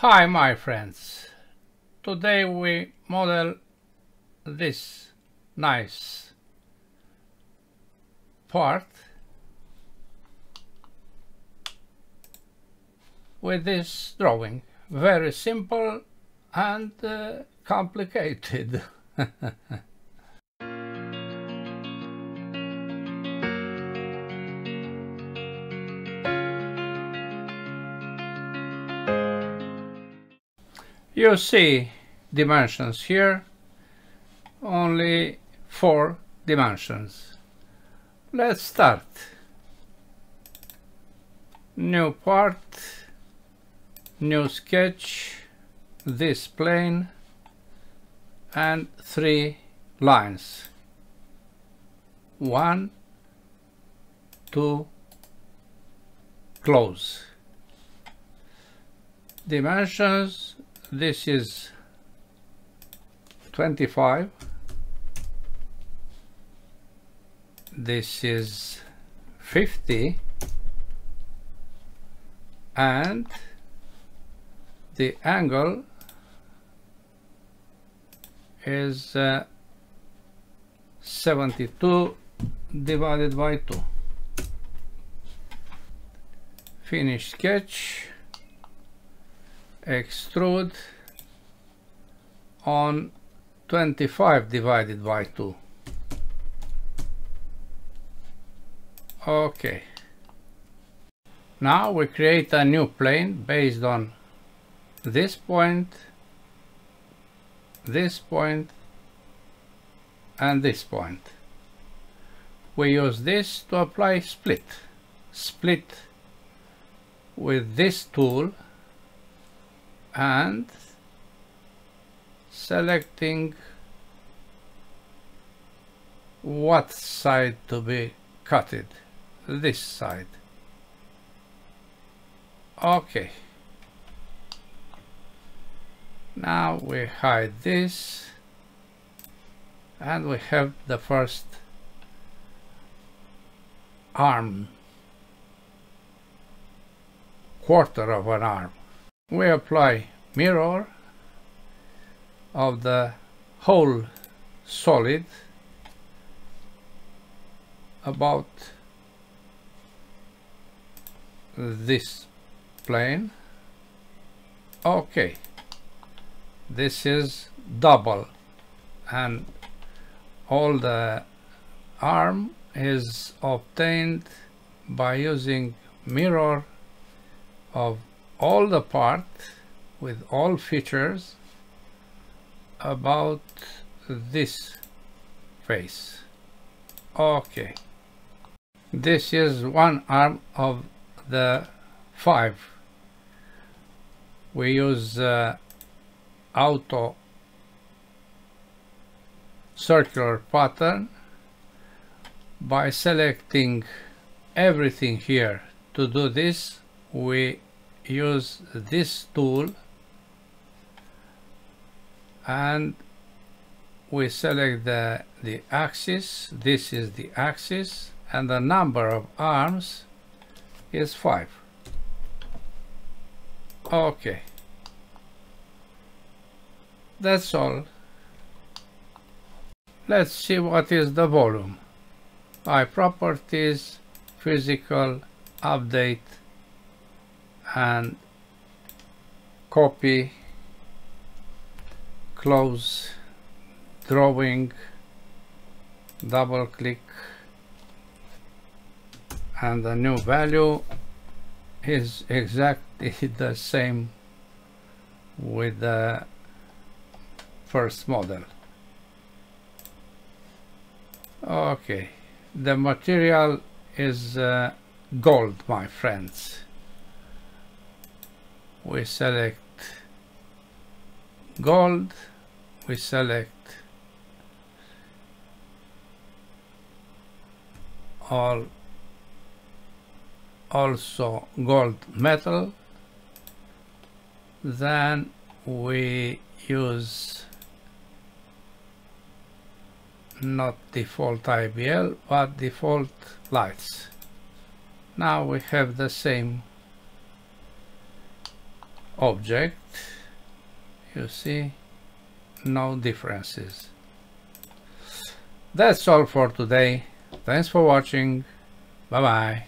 Hi my friends, today we model this nice part with this drawing. Very simple and uh, complicated. you see dimensions here only four dimensions. Let's start. New part new sketch this plane and three lines. One two close. Dimensions this is 25 this is 50 and the angle is uh, 72 divided by 2 finish sketch extrude on 25 divided by 2 okay. Now we create a new plane based on this point this point and this point. We use this to apply split. Split with this tool and selecting what side to be cutted. This side. Okay. Now we hide this and we have the first arm. Quarter of an arm we apply mirror of the whole solid about this plane. Okay. This is double and all the arm is obtained by using mirror of all the part with all features about this face. Okay. This is one arm of the five. We use uh, auto circular pattern by selecting everything here. To do this we use this tool and we select the the axis. This is the axis and the number of arms is 5 okay. That's all. Let's see what is the volume. By properties physical update and copy close drawing double click and the new value is exactly the same with the first model. Okay the material is uh, gold my friends we select gold we select all also gold metal. Then we use not default IBL but default lights. Now we have the same object you see no differences. That's all for today. Thanks for watching. Bye bye